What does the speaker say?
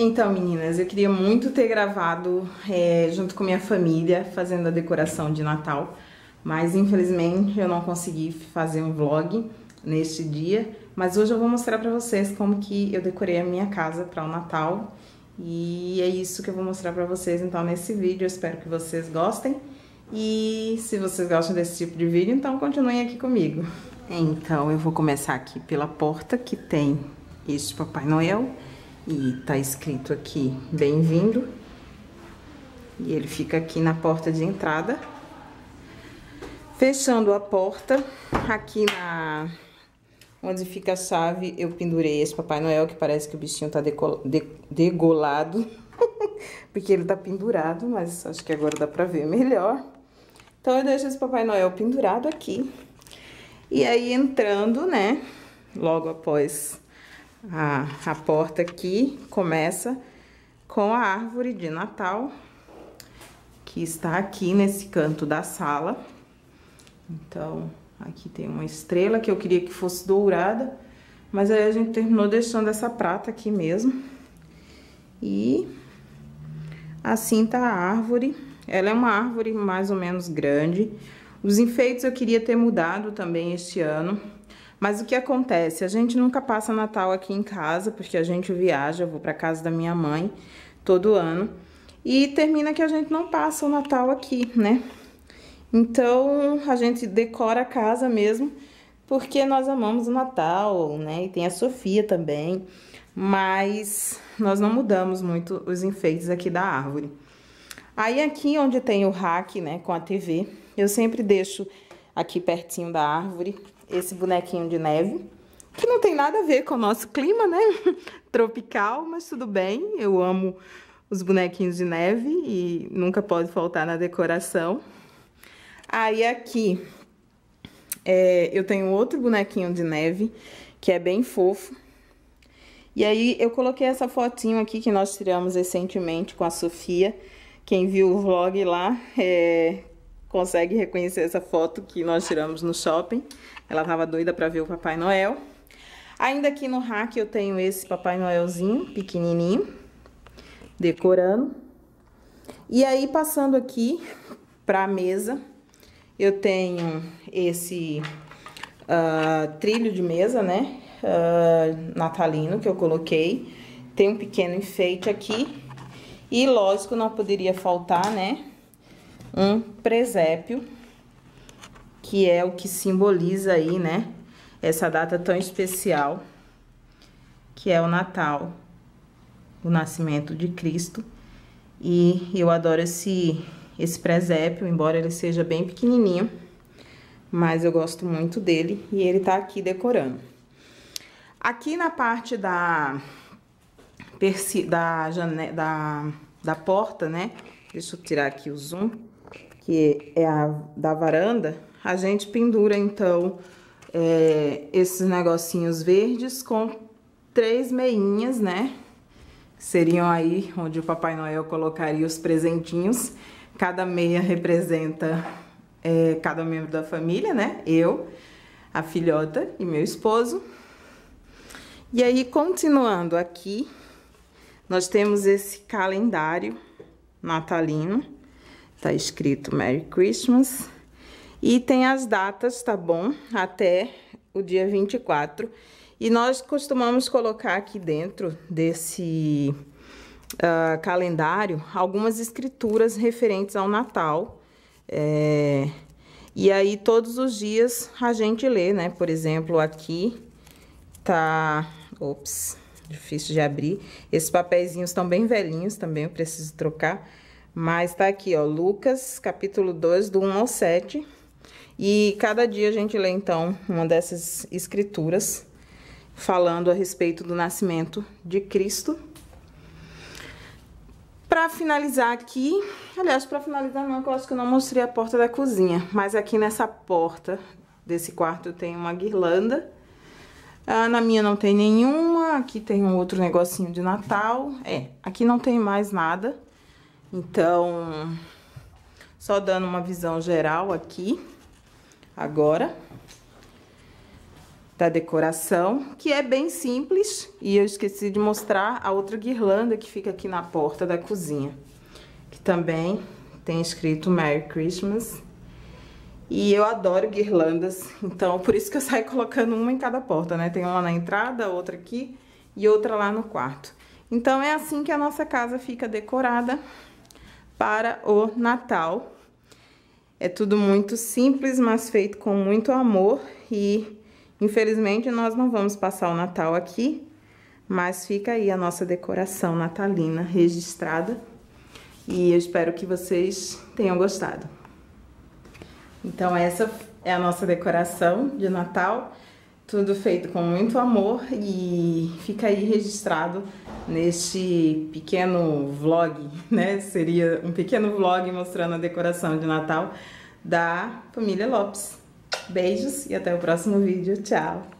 Então, meninas, eu queria muito ter gravado é, junto com minha família, fazendo a decoração de Natal, mas infelizmente eu não consegui fazer um vlog neste dia. Mas hoje eu vou mostrar pra vocês como que eu decorei a minha casa para o Natal. E é isso que eu vou mostrar pra vocês então nesse vídeo, eu espero que vocês gostem. E se vocês gostam desse tipo de vídeo, então continuem aqui comigo. Então, eu vou começar aqui pela porta, que tem este Papai Noel. E tá escrito aqui, bem-vindo. E ele fica aqui na porta de entrada. Fechando a porta, aqui na... Onde fica a chave, eu pendurei esse Papai Noel, que parece que o bichinho tá decol... de... degolado. porque ele tá pendurado, mas acho que agora dá pra ver melhor. Então, eu deixo esse Papai Noel pendurado aqui. E aí, entrando, né, logo após a, a porta aqui, começa com a árvore de Natal, que está aqui nesse canto da sala. Então, aqui tem uma estrela que eu queria que fosse dourada, mas aí a gente terminou deixando essa prata aqui mesmo. E assim tá a árvore. Ela é uma árvore mais ou menos grande, os enfeites eu queria ter mudado também este ano. Mas o que acontece? A gente nunca passa Natal aqui em casa, porque a gente viaja, eu vou para casa da minha mãe todo ano. E termina que a gente não passa o Natal aqui, né? Então, a gente decora a casa mesmo, porque nós amamos o Natal, né? E tem a Sofia também, mas nós não mudamos muito os enfeites aqui da árvore. Aí aqui onde tem o rack, né, com a TV, eu sempre deixo aqui pertinho da árvore esse bonequinho de neve, que não tem nada a ver com o nosso clima, né? Tropical, mas tudo bem. Eu amo os bonequinhos de neve e nunca pode faltar na decoração. Aí aqui é, eu tenho outro bonequinho de neve, que é bem fofo. E aí eu coloquei essa fotinho aqui que nós tiramos recentemente com a Sofia. Quem viu o vlog lá é, consegue reconhecer essa foto que nós tiramos no shopping. Ela tava doida para ver o Papai Noel. Ainda aqui no rack eu tenho esse Papai Noelzinho, pequenininho, decorando. E aí, passando aqui para a mesa, eu tenho esse uh, trilho de mesa, né, uh, natalino que eu coloquei. Tem um pequeno enfeite aqui. E, lógico, não poderia faltar, né, um presépio, que é o que simboliza aí, né, essa data tão especial, que é o Natal, o nascimento de Cristo. E eu adoro esse, esse presépio, embora ele seja bem pequenininho, mas eu gosto muito dele e ele tá aqui decorando. Aqui na parte da, da, da, da porta, né, deixa eu tirar aqui o zoom, que é a da varanda, a gente pendura, então, é, esses negocinhos verdes com três meinhas, né? Seriam aí onde o Papai Noel colocaria os presentinhos. Cada meia representa é, cada membro da família, né? Eu, a filhota e meu esposo. E aí, continuando aqui, nós temos esse calendário natalino Tá escrito Merry Christmas. E tem as datas, tá bom? Até o dia 24. E nós costumamos colocar aqui dentro desse uh, calendário algumas escrituras referentes ao Natal. É, e aí, todos os dias a gente lê, né? Por exemplo, aqui tá... Ops, difícil de abrir. Esses papeizinhos estão bem velhinhos também, eu preciso trocar. Mas tá aqui, ó, Lucas, capítulo 2, do 1 ao 7. E cada dia a gente lê, então, uma dessas escrituras falando a respeito do nascimento de Cristo. Para finalizar aqui, aliás, para finalizar não, eu acho que eu não mostrei a porta da cozinha, mas aqui nessa porta desse quarto tem uma guirlanda. Ah, na minha não tem nenhuma, aqui tem um outro negocinho de Natal. É, aqui não tem mais nada. Então, só dando uma visão geral aqui, agora. da decoração, que é bem simples. E eu esqueci de mostrar a outra guirlanda que fica aqui na porta da cozinha. Que também tem escrito Merry Christmas. E eu adoro guirlandas, então por isso que eu saio colocando uma em cada porta, né? Tem uma na entrada, outra aqui e outra lá no quarto. Então é assim que a nossa casa fica decorada para o Natal. É tudo muito simples, mas feito com muito amor e infelizmente nós não vamos passar o Natal aqui, mas fica aí a nossa decoração natalina registrada e eu espero que vocês tenham gostado. Então essa é a nossa decoração de Natal, tudo feito com muito amor e fica aí registrado neste pequeno vlog, né? Seria um pequeno vlog mostrando a decoração de Natal da família Lopes. Beijos e até o próximo vídeo. Tchau!